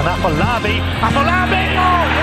And Afolabi, Afolabi, oh